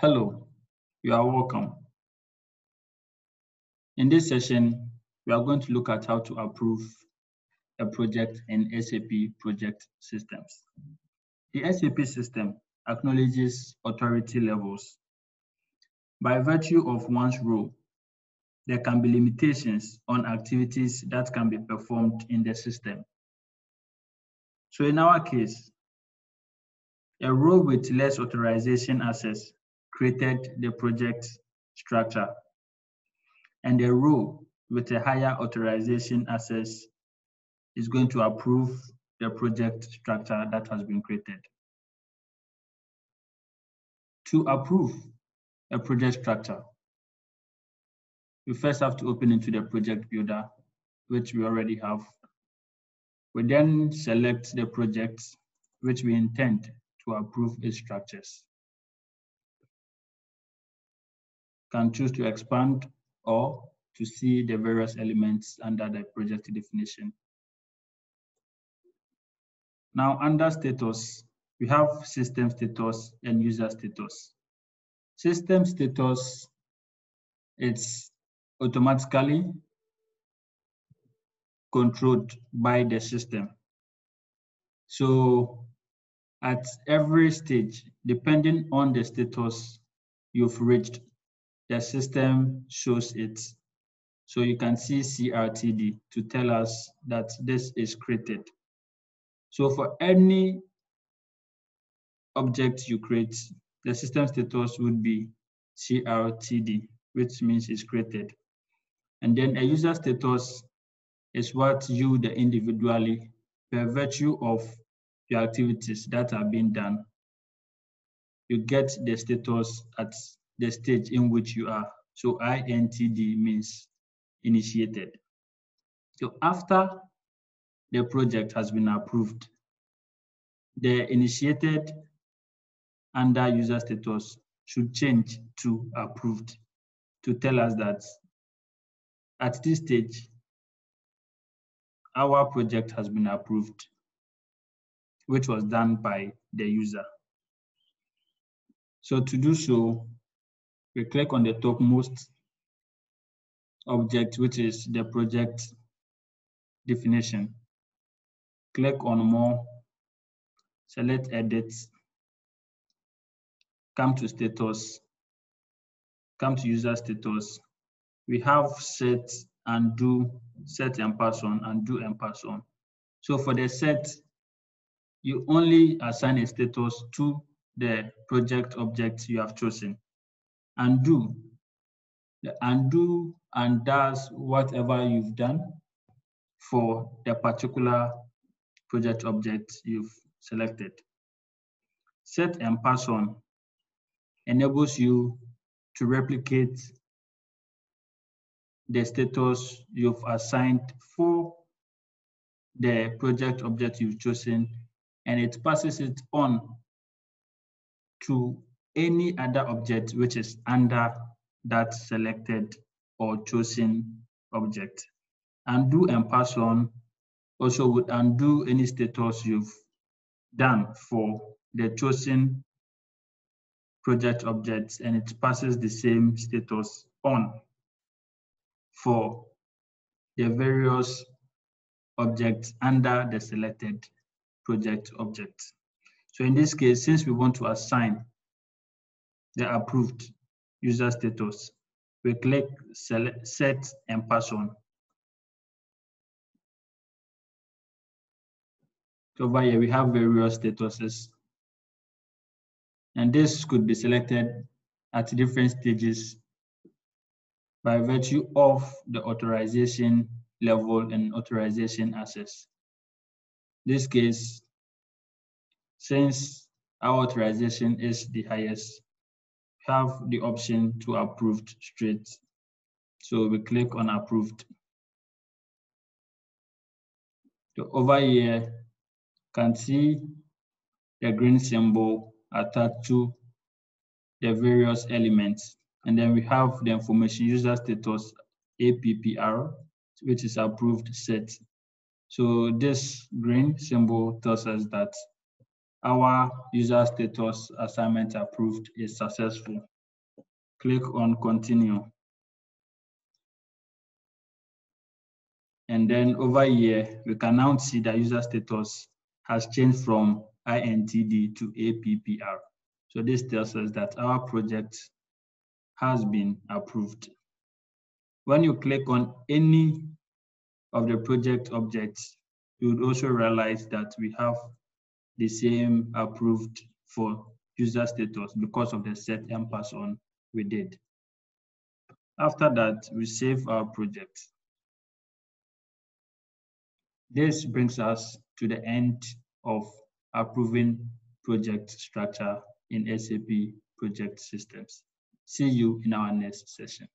Hello, you are welcome. In this session, we are going to look at how to approve a project in SAP project systems. The SAP system acknowledges authority levels. By virtue of one's role, there can be limitations on activities that can be performed in the system. So in our case, a role with less authorization access created the project structure, and a role with a higher authorization access is going to approve the project structure that has been created. To approve a project structure, we first have to open into the project builder, which we already have. We then select the projects which we intend to approve its structures. Can choose to expand or to see the various elements under the project definition. Now under status, we have system status and user status. System status, it's automatically controlled by the system. So at every stage, depending on the status you've reached, the system shows it. So you can see CRTD to tell us that this is created. So for any object you create, the system status would be CRTD, which means it's created. And then a user status is what you, the individually, by virtue of your activities that are being done, you get the status at the stage in which you are. So INTD means initiated. So after the project has been approved, the initiated under user status should change to approved to tell us that at this stage, our project has been approved, which was done by the user. So to do so, we click on the topmost object, which is the project definition. Click on more, select edit, come to status, come to user status. We have set undo, set and pass on, undo and pass on. So for the set, you only assign a status to the project object you have chosen undo. The undo does whatever you've done for the particular project object you've selected. Set and pass on enables you to replicate the status you've assigned for the project object you've chosen and it passes it on to any other object which is under that selected or chosen object. Undo and pass on also would undo any status you've done for the chosen project objects and it passes the same status on for the various objects under the selected project object. So in this case, since we want to assign the approved user status. We click select, set and pass on. Over here, we have various statuses. And this could be selected at different stages by virtue of the authorization level and authorization access. This case, since our authorization is the highest, have the option to approved straight. So we click on approved. So over here, can see the green symbol attached to the various elements. And then we have the information user status APPR, which is approved set. So this green symbol tells us that our user status assignment approved is successful. Click on continue. And then over here, we can now see that user status has changed from INTD to APPR. So this tells us that our project has been approved. When you click on any of the project objects, you would also realize that we have the same approved for user status because of the set and pass on we did. After that, we save our project. This brings us to the end of approving project structure in SAP project systems. See you in our next session.